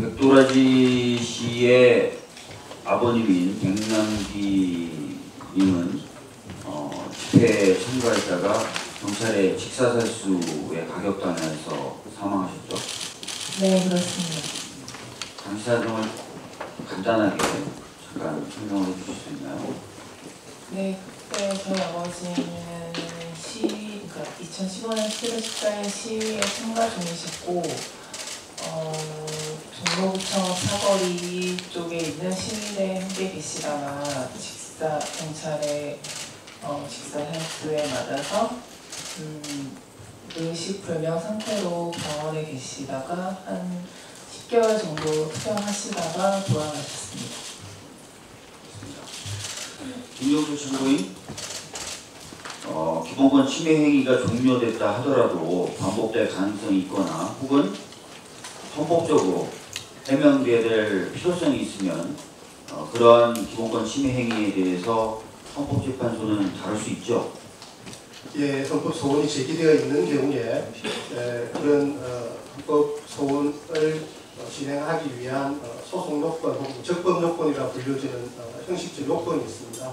백도라지 씨의 아버님인 백남기님은 어, 집회에 참가했다가 경찰의 직사살수에 가격당해서 사망하셨죠. 네, 그렇습니다. 당시 사정을 간단하게 잠깐 설명을 해주실 수 있나요? 네, 그때 저희 아버지는 시, 그러니까 2015년 7월 14일 시위에 참가 중이셨고, 어, 종로구청 사거리 쪽에 있는 시위대에 함께 계시다가 직사, 경찰의 어, 직사살수에 맞아서 음, 의식 불명 상태로 병원에 계시다가 한 10개월 정도 투병하시다가 돌아가셨습니다. 김용수 참고인 어, 기본권 침해 행위가 종료됐다 하더라도 반복될 가능성이 있거나 혹은 헌법적으로 해명돼야 될 필요성이 있으면 어, 그러한 기본권 침해 행위에 대해서 헌법재판소는 다룰 수 있죠. 예, 헌법 소원이 제기되어 있는 경우에 에, 그런 어, 헌법 소원을 어, 진행하기 위한 어, 소송 요건 혹은 적법 요건이라 불려지는 어, 형식적 요건이 있습니다.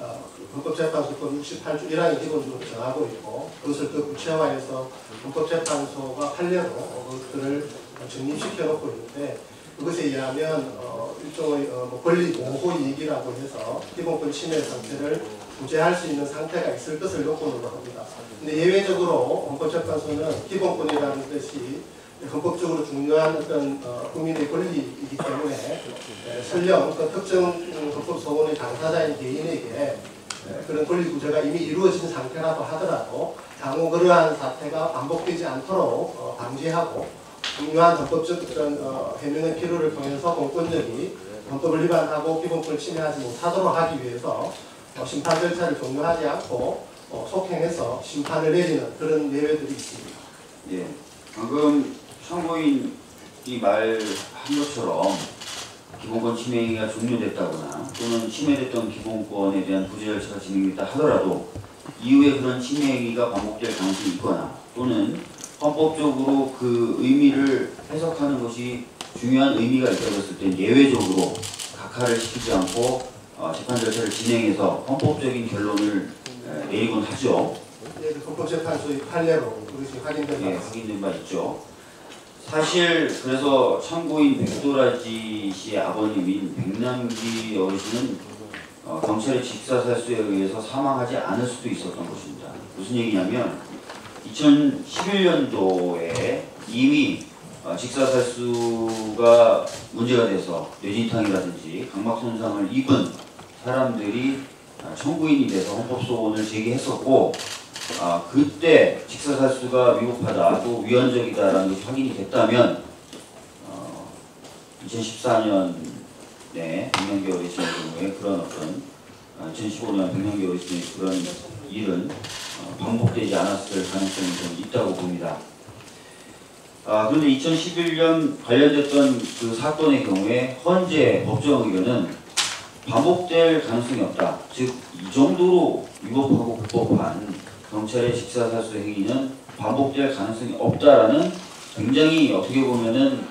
어, 그 헌법재판소법 68조 1항이 기본적으로 정하고 있고 그것을 더 구체화해서 헌법재판소가 판례로 어, 그것들을 정립시켜 놓고 있는데 그것에 의하면 어, 일종의 어, 뭐 권리 보호 이익이라고 해서 기본권 침해 상태를 구제할 수 있는 상태가 있을 것을 요건으로 합니다. 근데 예외적으로 헌법재판소는 기본권이라는 것이 헌법적으로 중요한 어떤 어, 국민의 권리이기 때문에 에, 설령 그 특정 음, 헌법 소원의 당사자인 개인에게 에, 그런 권리 구제가 이미 이루어진 상태라도 하더라도 향후 그러한 사태가 반복되지 않도록 어, 방지하고 중요한 헌법적 어떤 어, 해명의 필요를 통해서 공권력이 헌법을 위반하고 기본권을 침해하지 못하도록 하기 위해서 어, 심판 절차를 종료하지 않고 어, 속행해서 심판을 내리는 그런 예외들이 있습니다. 예, 방금 참고인이 말한 것처럼 기본권 침해 행위가 종료됐다거나 또는 침해됐던 기본권에 대한 구제 절차가 진행됐다 하더라도 이후에 그런 침해 행위가 반복될 가능성이 있거나 또는 헌법적으로 그 의미를 해석하는 것이 중요한 의미가 있다고 했을 때 예외적으로 각하를 시키지 않고 어, 재판 절차를 진행해서 헌법적인 결론을 에, 내리곤 하죠. 예, 그 헌법재판소의 판례로 그것이 확인된 바 예. 확인된 바 있죠. 사실 그래서 참고인 백도라지 씨의 아버님인 백남기 어르신은 어, 경찰의 직사살수에 의해서 사망하지 않을 수도 있었던 것입니다. 무슨 얘기냐면 2011년도에 이미 어, 직사살수가 문제가 돼서 뇌진탕이라든지 각막 손상을 입은 사람들이 어, 청구인이 돼서 헌법소원을 제기했었고 아, 그때 직사살수가 위법하다 또 위헌적이다라는 것이 확인이 됐다면 어, 2014년에 백년기 어르신의 경우에 그런 어떤 아, 2015년 백년기 어르신의 그런 일은 어, 반복되지 않았을 가능성이 좀 있다고 봅니다. 아, 그런데 2011년 관련됐던 그 사건의 경우에 헌재 법정 의견은 반복될 가능성이 없다. 즉 이 정도로 위법하고 불법한 경찰의 직사살수 행위는 반복될 가능성이 없다라는 굉장히 어떻게 보면은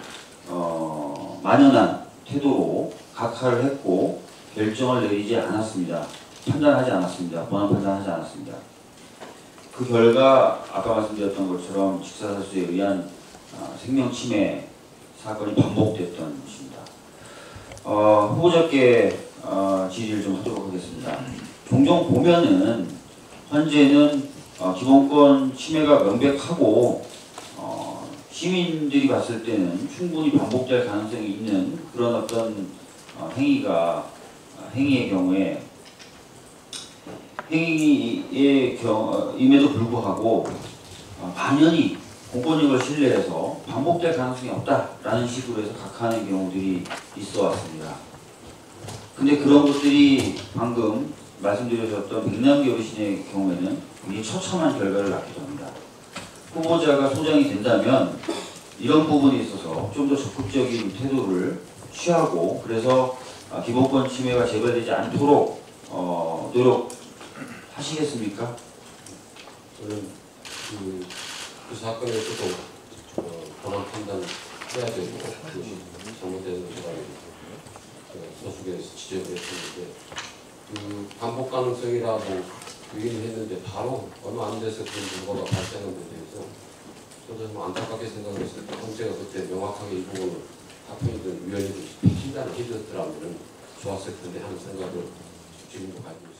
어, 만연한 태도로 각하를 했고 결정을 내리지 않았습니다. 판단하지 않았습니다. 본안 판단하지 않았습니다. 그 결과 아까 말씀드렸던 것처럼 직사살수에 의한 어, 생명침해 사건이 반복됐던 것입니다. 어, 후보자께 어, 질의를 좀 하도록 하겠습니다. 종종 보면은 현재는 어, 기본권 침해가 명백하고 어, 시민들이 봤을 때는 충분히 반복될 가능성이 있는 그런 어떤 어, 행위가 어, 행위의 경우에 행위의 경임에도 불구하고 어, 만연히 공권력을 신뢰해서 반복될 가능성이 없다라는 식으로 해서 각하하는 경우들이 있어 왔습니다. 근데 그런 것들이 방금 말씀드려졌던 백남기 어르신의 경우에는 굉장히 처참한 결과를 낳기도 합니다. 후보자가 소장이 된다면 이런 부분에 있어서 좀 더 적극적인 태도를 취하고 그래서 아, 기본권 침해가 재발되지 않도록 어, 노력 하시겠습니까? 저는 그, 그 사건에 있어서 어, 본안 판단 해야 되고 그것이 잘못된 것이라고 서술에서 지적을 했었는데 그 반복 가능성이라고 얘기를 했는데 바로 얼마 안 돼서 그런 결과가 발생한 데 대해서 저도 좀 안타깝게 생각했을 때 헌재가 그때 명확하게 이 부분을 학부모들 위원회들 판단을 해줬더라면 좋았을 텐데 하는 생각을 지금도 가지고